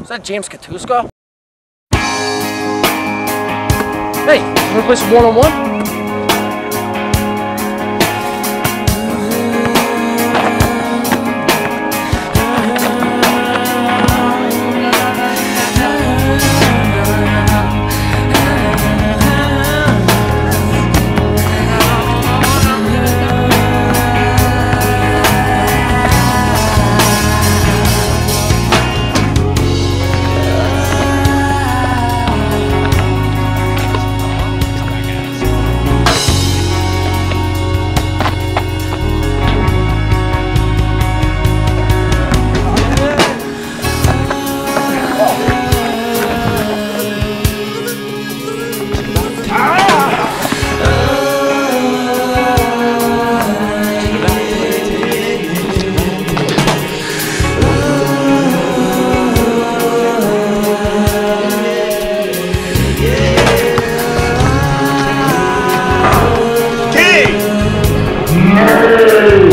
Is that James Katuska? Hey, you wanna play some one-on-one? Amém.